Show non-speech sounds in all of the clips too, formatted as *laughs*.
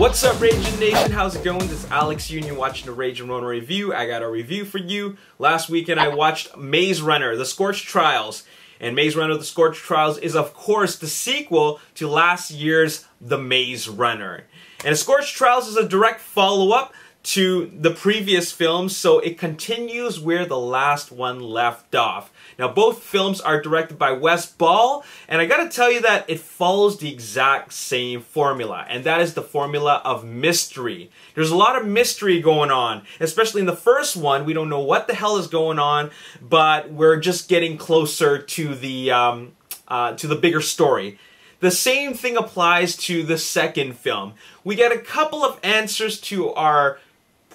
What's up, Ragin Nation? How's it going? This is Alex Union watching the Ragin Ronin review. I got a review for you. Last weekend I watched Maze Runner, The Scorched Trials. And Maze Runner, The Scorched Trials is, of course, the sequel to last year's The Maze Runner. And The Scorched Trials is a direct follow-up to the previous films, so it continues where the last one left off. Now, both films are directed by Wes Ball, and I gotta tell you that it follows the exact same formula, and that is the formula of mystery. There's a lot of mystery going on, especially in the first one. We don't know what the hell is going on, but we're just getting closer to the um, uh, to the bigger story. The same thing applies to the second film. We get a couple of answers to our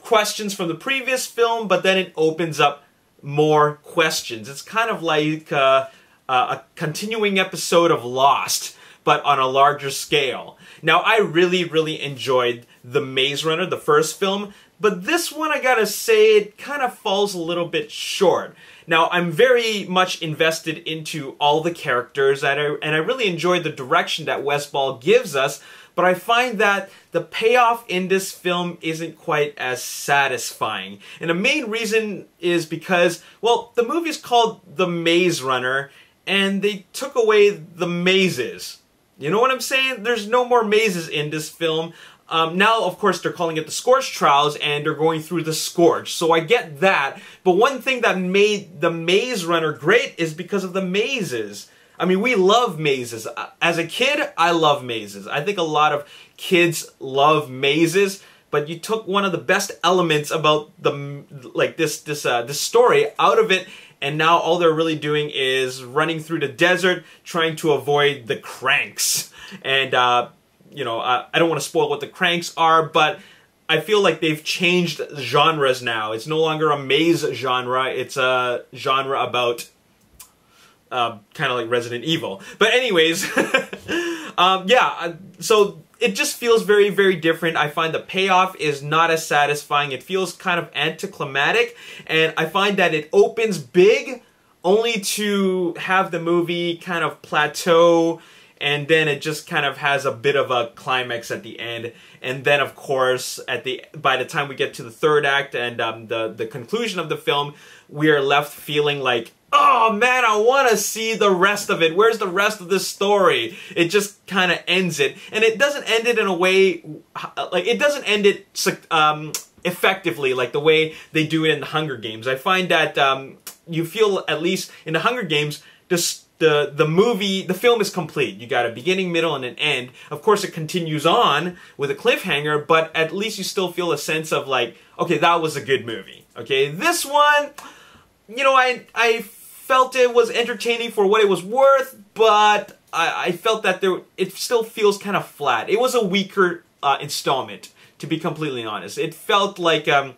questions from the previous film, but then it opens up more questions. It's kind of like uh, a continuing episode of Lost, but on a larger scale. Now, I really, really enjoyed The Maze Runner, the first film, but this one, I gotta say, it kind of falls a little bit short. Now, I'm very much invested into all the characters, and I, and I really enjoyed the direction that Wes Ball gives us, but I find that the payoff in this film isn't quite as satisfying. And the main reason is because, well, the movie is called The Maze Runner, and they took away the mazes. You know what I'm saying? There's no more mazes in this film. Um, now, of course, they're calling it the Scorch Trials, and they're going through the Scorch. So I get that. But one thing that made the Maze Runner great is because of the mazes. I mean, we love mazes. As a kid, I love mazes. I think a lot of kids love mazes, but you took one of the best elements about the like this this uh, this story out of it, and now all they're really doing is running through the desert, trying to avoid the cranks. And uh, you know, I, I don't want to spoil what the cranks are, but I feel like they've changed genres now. It's no longer a maze genre; it's a genre about um, kind of like Resident Evil. But anyways, *laughs* um, yeah, uh, so it just feels very, very different. I find the payoff is not as satisfying. It feels kind of anticlimactic, and I find that it opens big only to have the movie kind of plateau and then it just kind of has a bit of a climax at the end and then of course at the by the time we get to the third act and um, the the conclusion of the film we are left feeling like oh man, I want to see the rest of it. Where's the rest of this story? It just kind of ends it. And it doesn't end it in a way, like, it doesn't end it um, effectively like the way they do it in the Hunger Games. I find that um, you feel, at least in the Hunger Games, the the the movie the film is complete you got a beginning middle and an end of course it continues on with a cliffhanger but at least you still feel a sense of like okay that was a good movie okay this one you know i i felt it was entertaining for what it was worth, but I, I felt that there it still feels kind of flat. It was a weaker uh, installment, to be completely honest. It felt like um,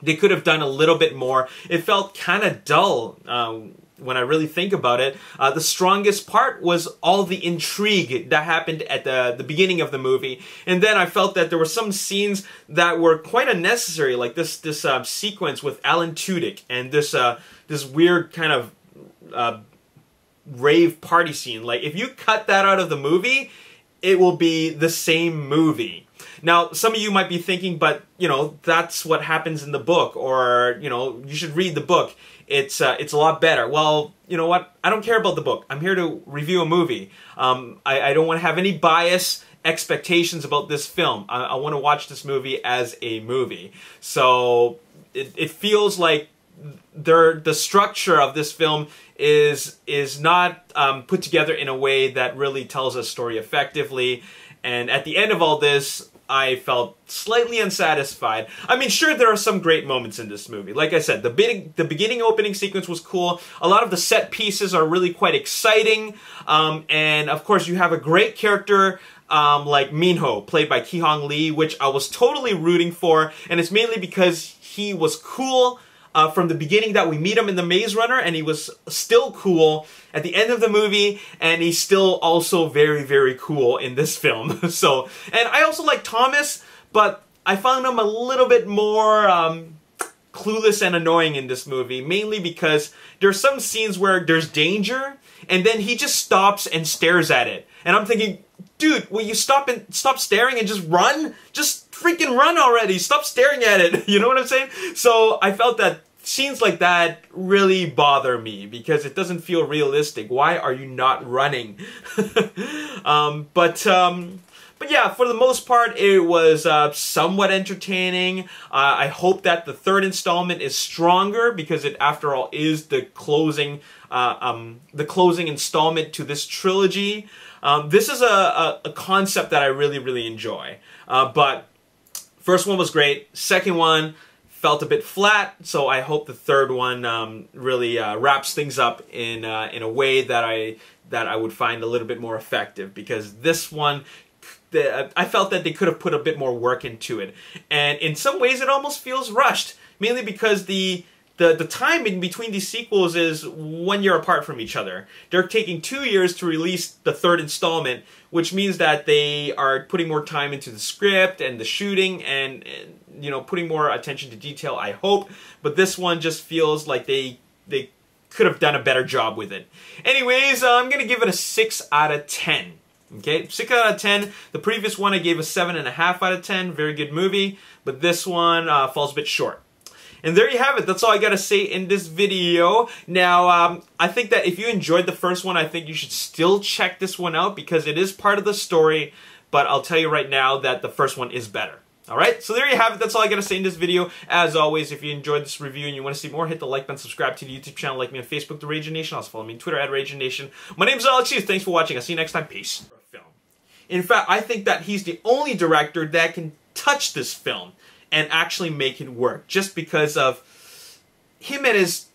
they could have done a little bit more. It felt kind of dull. Um, when I really think about it, uh, the strongest part was all the intrigue that happened at the, the beginning of the movie. And then I felt that there were some scenes that were quite unnecessary, like this this uh, sequence with Alan Tudyk and this uh, this weird kind of uh, rave party scene. Like, if you cut that out of the movie, it will be the same movie. Now, some of you might be thinking, but you know, that's what happens in the book, or you know, you should read the book. It's uh, it's a lot better. Well, you know what? I don't care about the book. I'm here to review a movie. Um, I, I, don't want to have any bias expectations about this film. I, I want to watch this movie as a movie. So it, it feels like the structure of this film is is not um, put together in a way that really tells a story effectively. And at the end of all this, I felt slightly unsatisfied. I mean, sure, there are some great moments in this movie. Like I said, the, be the beginning opening sequence was cool. A lot of the set pieces are really quite exciting. Um, and of course, you have a great character um, like Minho, played by Ki Hong Lee, which I was totally rooting for. And it's mainly because he was cool uh, from the beginning that we meet him in the Maze Runner, and he was still cool at the end of the movie, and he's still also very, very cool in this *laughs* film. so, and I also like Thomas, but I found him a little bit more um, clueless and annoying in this movie, mainly because there's some scenes where there's danger, and then he just stops and stares at it. And I'm thinking, dude, will you stop and stop staring and just run? Just freaking run already. Stop staring at it. *laughs* You know what I'm saying? So I felt that scenes like that really bother me because it doesn't feel realistic. Why are you not running? *laughs* um, but um, but yeah, for the most part, it was uh, somewhat entertaining. Uh, I hope that the third installment is stronger because it, after all, is the closing, uh, um, the closing installment to this trilogy. Um, this is a, a, a, concept that I really, really enjoy. Uh, but first one was great. Second one felt a bit flat, so I hope the third one um, really uh, wraps things up in uh, in a way that I that I would find a little bit more effective because this one the, I felt that they could have put a bit more work into it. And in some ways, it almost feels rushed, mainly because the the, the time in between these sequels is one year apart from each other. They're taking two years to release the third installment, which means that they are putting more time into the script and the shooting and, and you know putting more attention to detail. I hope, but this one just feels like they they could have done a better job with it. Anyways, uh, I'm gonna give it a six out of ten. Okay, 6 out of 10. The previous one I gave a 7.5 out of 10. Very good movie. But this one uh, falls a bit short. And there you have it. That's all I got to say in this video. Now, um, I think that if you enjoyed the first one, I think you should still check this one out because it is part of the story. But I'll tell you right now that the first one is better. Alright, so there you have it. That's all I got to say in this video. As always, if you enjoyed this review and you want to see more, hit the like button, subscribe to the YouTube channel, like me on Facebook, The Ragin Nation. Also follow me on Twitter at Ragin Nation. My name is Alex Hughes. Thanks for watching. I'll see you next time. Peace. In fact, I think that he's the only director that can touch this film and actually make it work just because of him and his